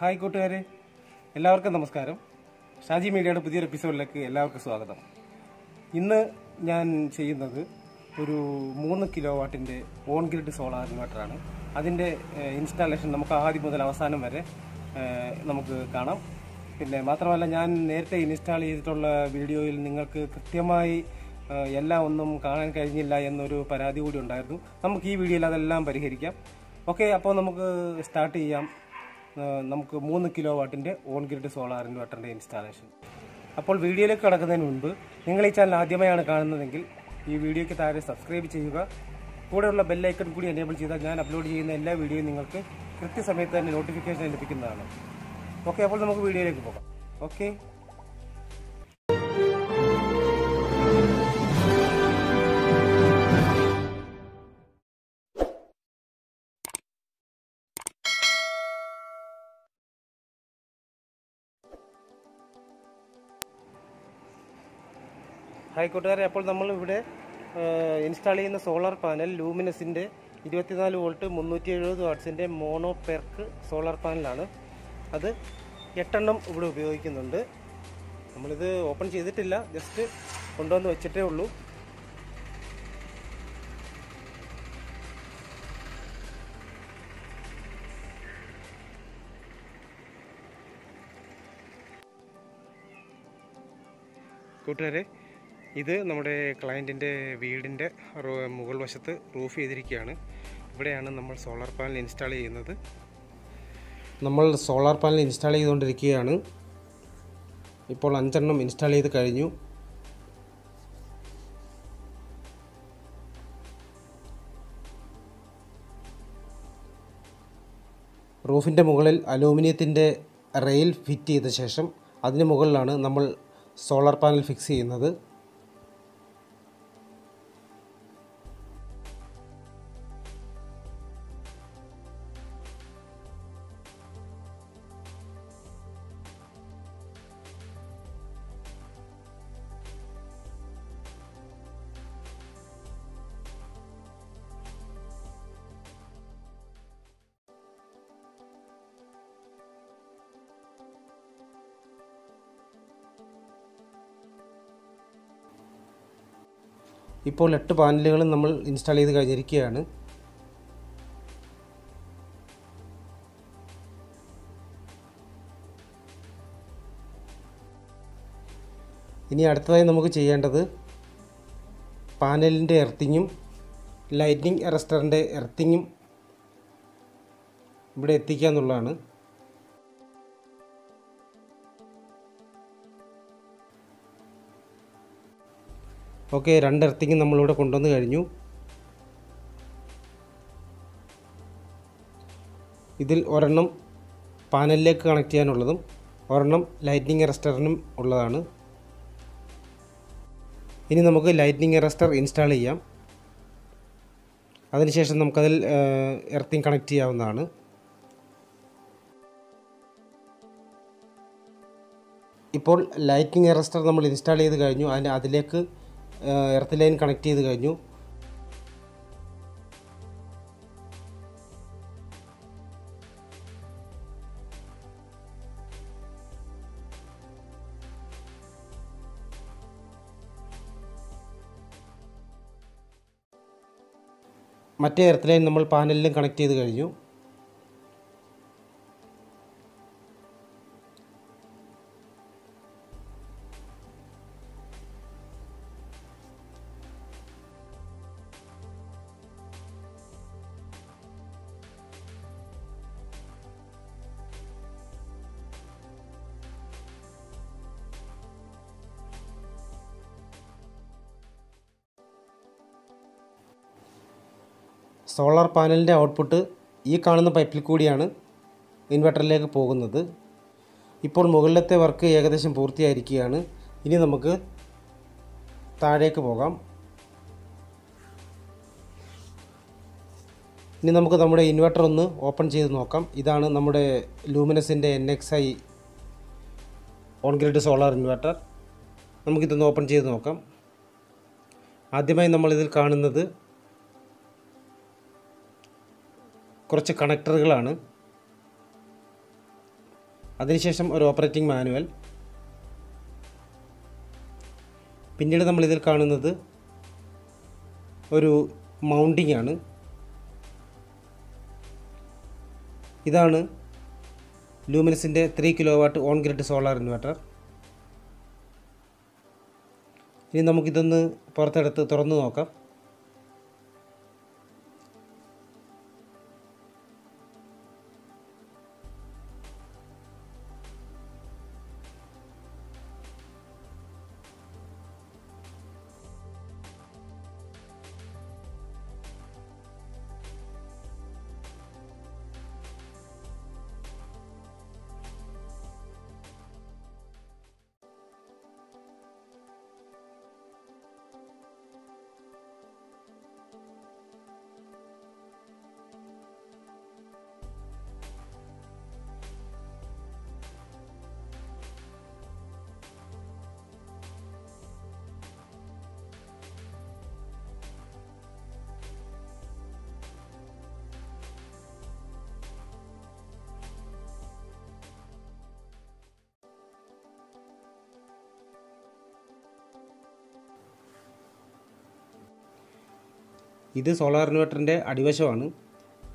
Hi കൂട്ടുകാരെ. എല്ലാവർക്കും നമസ്കാരം. ഷാജി മീഡിയയുടെ പുതിയൊരു എപ്പിസോഡിലേക്ക് എല്ലാവർക്കും സ്വാഗതം. ഇന്ന് ഞാൻ ചെയ്യുന്നത് ഒരു മൂന്ന് കിലോ വാട്ടിന്റെ ഓൺ ഗ്രിഡ് സോളാർ ഇൻവെർട്ടറാണ്. അതിന്റെ ഇൻസ്റ്റാളേഷൻ നമുക്ക് ആദ്യം മുതൽ അവസാനം വരെ നമുക്ക് കാണാം. പിന്നെ മാത്രമല്ല ഞാൻ നേരത്തെ ഇൻസ്റ്റാൾ ചെയ്തിട്ടുള്ള വീഡിയോയിൽ നിങ്ങൾക്ക് കൃത്യമായി എല്ലാം ഒന്നും കാണാൻ കഴിഞ്ഞില്ല എന്നൊരു പരാതി കൂടി ഉണ്ടായിരുന്നു. നമുക്ക് ഈ വീഡിയോയിൽ അതെല്ലാം പരിഹരിക്കാം. ഓക്കെ അപ്പോൾ നമുക്ക് സ്റ്റാർട്ട് ചെയ്യാം. നമുക്ക് മൂന്ന് കിലോ വാട്ടിന്റെ ഓൺ ഗ്രിഡ് സോളാർ ഇൻവെർട്ടറിന്റെ ഇൻസ്റ്റാളേഷൻ അപ്പോൾ വീഡിയോയിലേക്ക് കടക്കുന്നതിന് മുൻപ് നിങ്ങൾ ഈ ചാനൽ ആദ്യമായാണ് കാണുന്നതെങ്കിൽ ഈ വീഡിയോയ്ക്ക് താഴെ സബ്സ്ക്രൈബ് ചെയ്യുക. കൂടെയുള്ള ബെല്ലൈക്കൺ കൂടി എനേബിൾ ചെയ്താൽ ഞാൻ അപ്ലോഡ് ചെയ്യുന്ന എല്ലാ വീഡിയോയും നിങ്ങൾക്ക് കൃത്യസമയത്ത് തന്നെ നോട്ടിഫിക്കേഷൻ ലഭിക്കുന്നതാണ്. ഓക്കെ അപ്പോൾ നമുക്ക് വീഡിയോയിലേക്ക് പോകാം. ഓക്കെ ഹായ് കൂട്ടുകാരെ അപ്പോൾ നമ്മൾ ഇവിടെ ഇൻസ്റ്റാൾ ചെയ്യുന്ന സോളാർ പാനൽ ലൂമിനസിന്റെ ഇരുപത്തിനാല് വോൾട്ട് മുന്നൂറ്റി എഴുപത് വാട്ട്സിന്റെ മോണോ പെർക്ക് സോളാർ പാനലാണ് അത് എട്ടെണ്ണം ഇവിടെ ഉപയോഗിക്കുന്നുണ്ട്. നമ്മളിത് ഓപ്പൺ ചെയ്തിട്ടില്ല ജസ്റ്റ് കൊണ്ടുവന്ന് വെച്ചിട്ടേ ഉള്ളൂ. കൂട്ടുകാരെ ഇത് നമ്മുടെ ക്ലയന്റിന്റെ വീടിന്റെ മുകൾ വശത്ത് റൂഫ് ചെയ്തിരിക്കുകയാണ്. ഇവിടെയാണ് നമ്മൾ സോളാർ പാനൽ ഇൻസ്റ്റാൾ ചെയ്യുന്നത്. നമ്മൾ സോളാർ പാനൽ ഇൻസ്റ്റാൾ ചെയ്തുകൊണ്ടിരിക്കുകയാണ്. ഇപ്പോൾ അഞ്ചെണ്ണം ഇൻസ്റ്റാൾ ചെയ്ത് കഴിഞ്ഞു. റൂഫിന്റെ മുകളിൽ അലൂമിനിയത്തിന്റെ റെയിൽ ഫിറ്റ് ചെയ്ത ശേഷം അതിന് മുകളിലാണ് നമ്മൾ സോളാർ പാനൽ ഫിക്സ് ചെയ്യുന്നത്. ഇപ്പോൾ എട്ട് പാനലുകളും നമ്മൾ ഇൻസ്റ്റാൾ ചെയ്ത് കഴിഞ്ഞിരിക്കുകയാണ്. ഇനി അടുത്തതായി നമുക്ക് ചെയ്യേണ്ടത് പാനലിന്റെ എർത്തിങ്ങും ലൈറ്റിംഗ് അറസ്റ്ററിന്റെ എർത്തിങ്ങും ഇവിടെ എത്തിക്കുക എന്നുള്ളതാണ്. ഓക്കെ രണ്ട് എർത്തിങ് നമ്മളിവിടെ കൊണ്ടുവന്ന് കഴിഞ്ഞു. ഇതിൽ ഒരെണ്ണം പാനലിലേക്ക് കണക്ട് ചെയ്യാനുള്ളതും ഒരെണ്ണം ലൈറ്റിനിങ് അറസ്റ്ററിനും ഉള്ളതാണ്. ഇനി നമുക്ക് ലൈറ്റിനിങ് അറസ്റ്റർ ഇൻസ്റ്റാൾ ചെയ്യാം. അതിനുശേഷം നമുക്കതിൽ എർത്തിങ് കണക്ട് ചെയ്യാവുന്നതാണ്. ഇപ്പോൾ ലൈറ്റിംഗ് അറസ്റ്റർ നമ്മൾ ഇൻസ്റ്റാൾ ചെയ്ത് കഴിഞ്ഞു. അതിന് അതിലേക്ക് എർത്ത് ലൈൻ കണക്ട് ചെയ്ത് കഴിഞ്ഞു. മറ്റേ എർത്ത് ലൈൻ നമ്മൾ പാനലിലും കണക്ട് ചെയ്ത് കഴിഞ്ഞു. സോളാർ പാനലിന്റെ ഔട്ട്പുട്ട് ഈ കാണുന്ന പൈപ്പിൽ കൂടിയാണ് ഇൻവെർട്ടറിലേക്ക് പോകുന്നത്. ഇപ്പോൾ മുകളിലത്തെ വർക്ക് ഏകദേശം പൂർത്തിയായിരിക്കുകയാണ്. ഇനി നമുക്ക് താഴേക്ക് പോകാം. ഇനി നമുക്ക് നമ്മുടെ ഇൻവെർട്ടർ ഒന്ന് ഓപ്പൺ ചെയ്ത് നോക്കാം. ഇതാണ് നമ്മുടെ ലൂമിനസിന്റെ N X I on grid solar inverter. നമുക്കിതൊന്ന് ഓപ്പൺ ചെയ്ത് നോക്കാം. ആദ്യമായി നമ്മളിതിൽ കാണുന്നത് കുറച്ച് കണക്ടറുകളാണ്. അതിനുശേഷം ഒരു ഓപ്പറേറ്റിംഗ് മാനുവൽ. പിന്നീട് നമ്മൾ ഇതിൽ കാണുന്നത് ഒരു മൗണ്ടിങ് ആണ് ഇതാണ് ലൂമിനസിന്റെ three kilo watt on grid solar inverter ഇനി നമുക്കിതൊന്ന് പുറത്തെടുത്ത് തുറന്നു നോക്കാം. ഇത് സോളാർ ഇൻവെർട്ടറിന്റെ അടിവശമാണ്.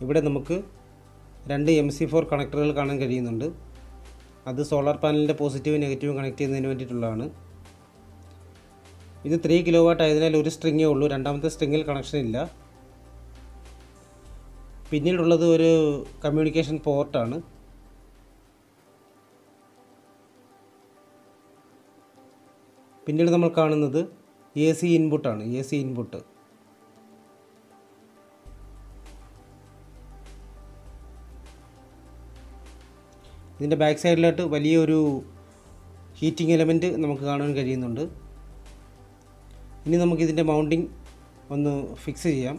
ഇവിടെ നമുക്ക് രണ്ട് എം സി ഫോർ കണക്ടറുകൾ കാണാൻ കഴിയുന്നുണ്ട്. അത് സോളാർ പാനലിന്റെ പോസിറ്റീവ് നെഗറ്റീവ് കണക്ട് ചെയ്യുന്നതിന് വേണ്ടിയിട്ടുള്ളതാണ്. ഇത് ത്രീ കിലോ വാട്ട് ആയതിനാൽ ഒരു സ്ട്രിങ്ങേ ഉള്ളൂ. രണ്ടാമത്തെ സ്ട്രിങ്ങിൽ കണക്ഷൻ ഇല്ല. പിന്നീടുള്ളത് ഒരു കമ്മ്യൂണിക്കേഷൻ പോർട്ടാണ് പിന്നീട് നമ്മൾ കാണുന്നത് എ സി ഇൻപുട്ടാണ് എ സി ഇൻപുട്ട് ഇതിന്റെ ബാക്ക് സൈഡിലായിട്ട് വലിയൊരു ഹീറ്റിംഗ് എലമെന്റ് നമുക്ക് കാണാൻ കഴിയുന്നുണ്ട്. ഇനി നമുക്കിതിന്റെ മൗണ്ടിങ് ഒന്ന് ഫിക്സ് ചെയ്യാം.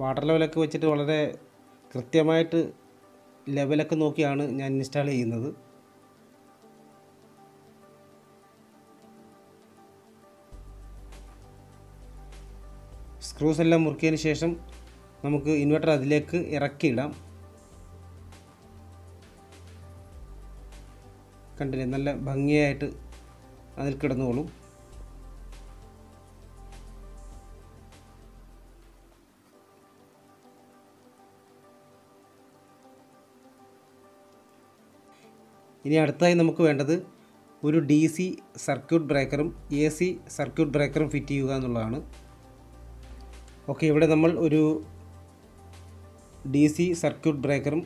വാട്ടർ ലെവലൊക്കെ വെച്ചിട്ട് വളരെ കൃത്യമായിട്ട് ലെവലൊക്കെ നോക്കിയാണ് ഞാൻ ഇൻസ്റ്റാൾ ചെയ്യുന്നത്. സ്ക്രൂസ് എല്ലാം മുറുക്കിയതിന് ശേഷം നമുക്ക് ഇൻവെർട്ടർ അതിലേക്ക് ഇറക്കിയിടാം. കണ്ടില്ലേ നല്ല ഭംഗിയായിട്ട് അതിൽ കിടന്നോളും. ഇനി അടുത്തായി നമുക്ക് വേണ്ടത് ഒരു ഡി സി സർക്യൂട്ട് ബ്രേക്കറും എ സി സർക്യൂട്ട് ബ്രേക്കറും ഫിറ്റ് ചെയ്യുക എന്നുള്ളതാണ്. ഓക്കെ ഇവിടെ നമ്മൾ ഒരു ഡി സി സർക്യൂട്ട് ബ്രേക്കറും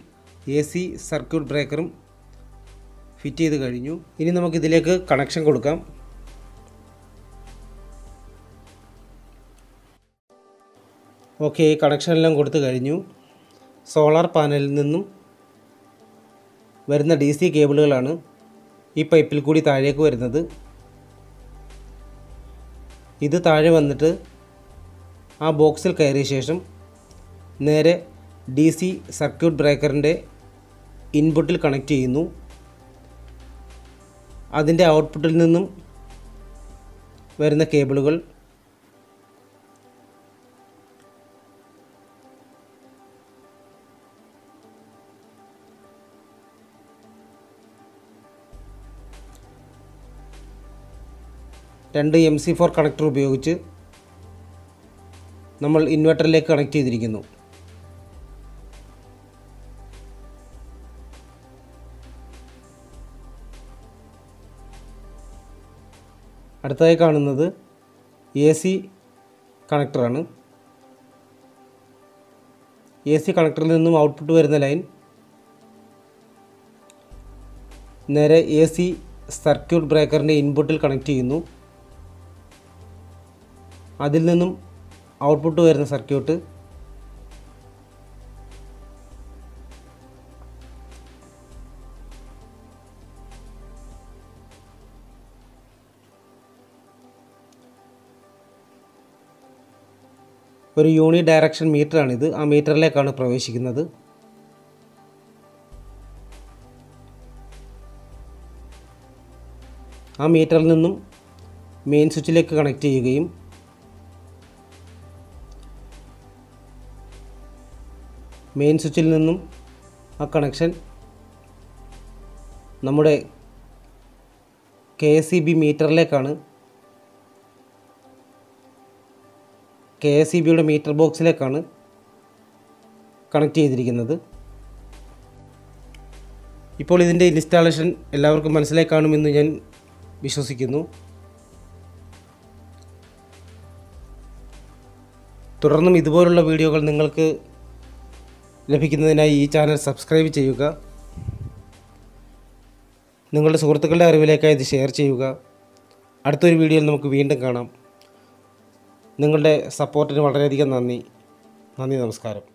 എ സി സർക്യൂട്ട് ബ്രേക്കറും ഫിറ്റ് ചെയ്ത് കഴിഞ്ഞു. ഇനി നമുക്ക് ഇതിലേക്ക് കണക്ഷൻ കൊടുക്കാം. ഓക്കെ കണക്ഷൻ എല്ലാം കൊടുത്തു കഴിഞ്ഞു. സോളാർ പാനലിൽ നിന്നും വരുന്ന ഡി സി കേബിളുകളാണ് ഈ പൈപ്പിൽ കൂടി താഴേക്ക് വരുന്നത്. ഇത് താഴെ വന്നിട്ട് ആ ബോക്സിൽ കയറിയ ശേഷം നേരെ ഡി സി സർക്യൂട്ട് ബ്രേക്കറിന്റെ ഇൻപുട്ടിൽ കണക്ട് ചെയ്യുന്നു. അതിന്റെ ഔട്ട്പുട്ടിൽ നിന്നും വരുന്ന കേബിളുകൾ. രണ്ട് എം സി ഫോർ കണക്ടർ ഉപയോഗിച്ച് നമ്മൾ ഇൻവെർട്ടറിലേക്ക് കണക്ട് ചെയ്തിരിക്കുന്നു. അടുത്തതായി കാണുന്നത് എ സി കണക്ടറാണ്. എ സി കണക്ടറിൽ നിന്നും ഔട്ട്പുട്ട് വരുന്ന ലൈൻ നേരെ എ സി സർക്യൂട്ട് ബ്രേക്കറിന്റെ ഇൻപുട്ടിൽ കണക്ട് ചെയ്യുന്നു. അതിൽ നിന്നും ഔട്ട്പുട്ട് വരുന്ന സർക്യൂട്ട് ഒരു യൂണി ഡയറക്ഷൻ മീറ്ററാണിത്. ആ മീറ്ററിലേക്കാണ് പ്രവേശിക്കുന്നത്. ആ മീറ്ററിൽ നിന്നും മെയിൻ സ്വിച്ചിലേക്ക് കണക്ട് ചെയ്യുകയും മെയിൻ സ്വിച്ചിൽ നിന്നും ആ കണക്ഷൻ നമ്മുടെ കെ എസ് സി ബി മീറ്ററിലേക്കാണ് കെ എസ് ഇ ബിയുടെ മീറ്റർ ബോക്സിലേക്കാണ് കണക്ട് ചെയ്തിരിക്കുന്നത്. ഇപ്പോൾ ഇതിന്റെ ഇൻസ്റ്റാളേഷൻ എല്ലാവർക്കും മനസ്സിലായി കാണുമെന്ന് ഞാൻ വിശ്വസിക്കുന്നു. തുടർന്നും ഇതുപോലുള്ള വീഡിയോകൾ നിങ്ങൾക്ക് ലഭിക്കുന്നതിനായി ഈ ചാനൽ സബ്സ്ക്രൈബ് ചെയ്യുക. നിങ്ങളുടെ സുഹൃത്തുക്കളുടെ അറിവിലേക്കായി ഇത് ഷെയർ ചെയ്യുക. അടുത്തൊരു വീഡിയോയിൽ നമുക്ക് വീണ്ടും കാണാം. നിങ്ങളുടെ സപ്പോർട്ടിന് വളരെയധികം നന്ദി. നന്ദി നമസ്കാരം.